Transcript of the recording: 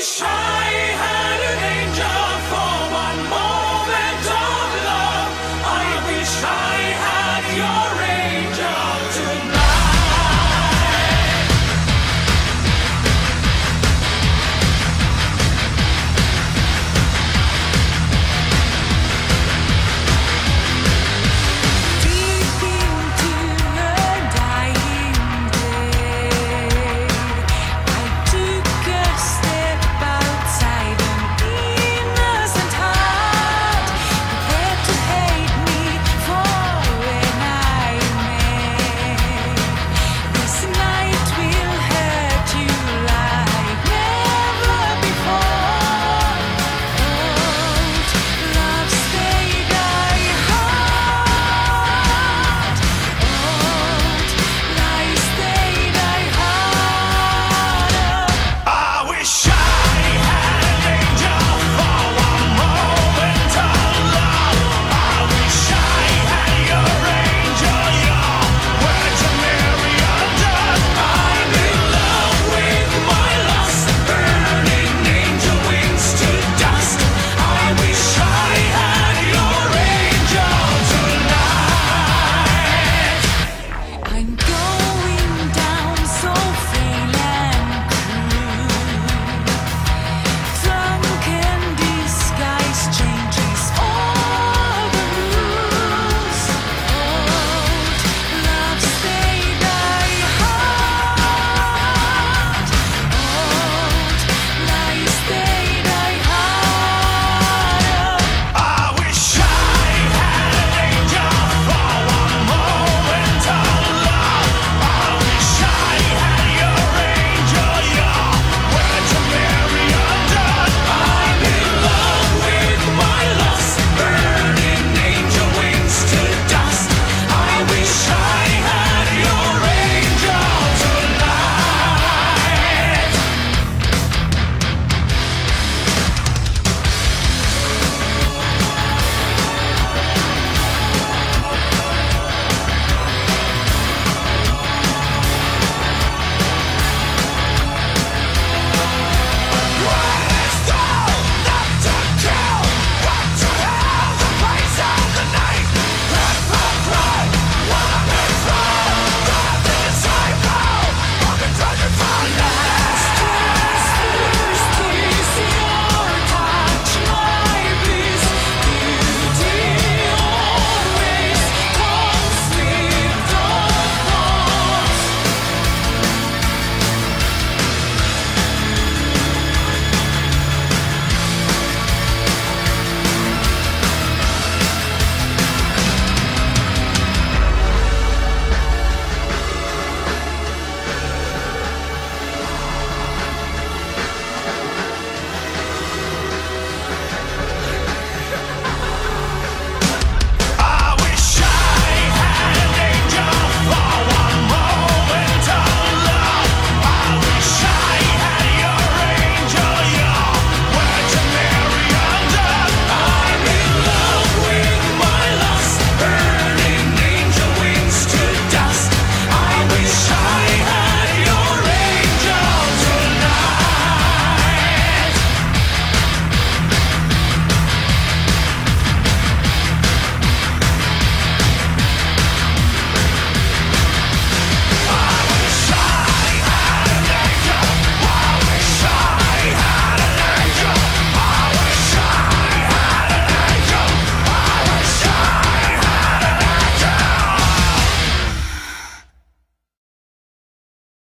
shine.